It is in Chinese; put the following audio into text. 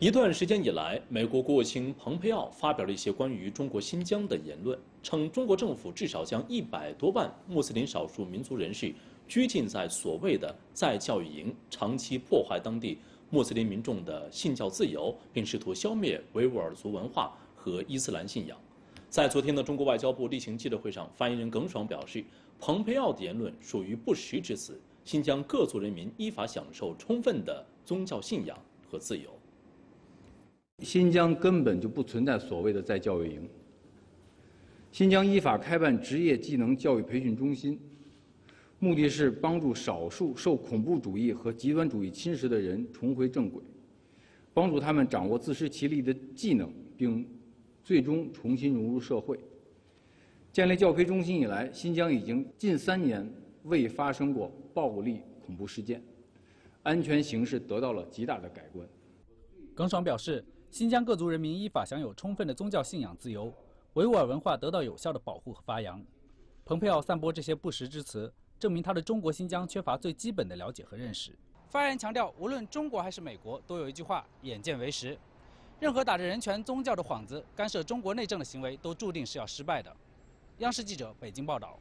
一段时间以来，美国国务卿蓬佩奥发表了一些关于中国新疆的言论，称中国政府至少将一百多万穆斯林少数民族人士拘禁在所谓的再教育营，长期破坏当地穆斯林民众的信教自由，并试图消灭维吾尔族文化和伊斯兰信仰。在昨天的中国外交部例行记者会上，发言人耿爽表示，蓬佩奥的言论属于不实之词，新疆各族人民依法享受充分的宗教信仰和自由。新疆根本就不存在所谓的在教育营。新疆依法开办职业技能教育培训中心，目的是帮助少数受恐怖主义和极端主义侵蚀的人重回正轨，帮助他们掌握自食其力的技能，并最终重新融入社会。建立教培中心以来，新疆已经近三年未发生过暴力恐怖事件，安全形势得到了极大的改观。耿爽表示。新疆各族人民依法享有充分的宗教信仰自由，维吾尔文化得到有效的保护和发扬。蓬佩奥散播这些不实之词，证明他对中国新疆缺乏最基本的了解和认识。发言人强调，无论中国还是美国，都有一句话：眼见为实。任何打着人权、宗教的幌子干涉中国内政的行为，都注定是要失败的。央视记者北京报道。